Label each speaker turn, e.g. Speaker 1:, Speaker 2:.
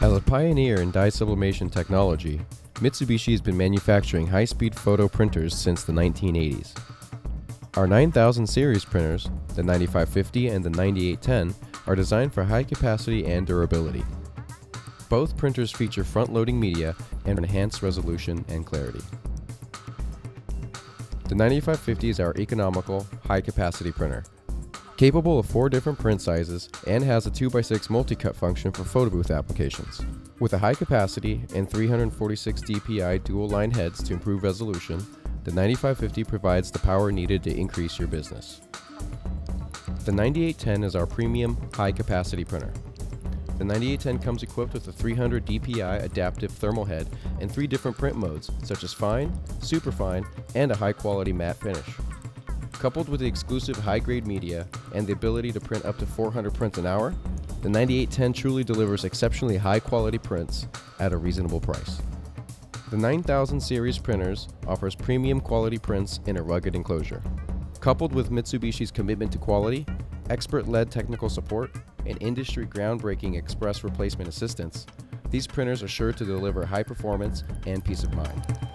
Speaker 1: As a pioneer in dye sublimation technology, Mitsubishi has been manufacturing high speed photo printers since the 1980s. Our 9000 series printers, the 9550 and the 9810, are designed for high capacity and durability. Both printers feature front loading media and enhanced resolution and clarity. The 9550 is our economical, high capacity printer. Capable of four different print sizes and has a 2x6 multi-cut function for photo booth applications. With a high capacity and 346 dpi dual line heads to improve resolution, the 9550 provides the power needed to increase your business. The 9810 is our premium high capacity printer. The 9810 comes equipped with a 300 dpi adaptive thermal head and three different print modes, such as fine, superfine, and a high quality matte finish. Coupled with the exclusive high grade media and the ability to print up to 400 prints an hour, the 9810 truly delivers exceptionally high quality prints at a reasonable price. The 9000 series printers offers premium quality prints in a rugged enclosure. Coupled with Mitsubishi's commitment to quality, expert-led technical support, and industry groundbreaking express replacement assistance, these printers are sure to deliver high performance and peace of mind.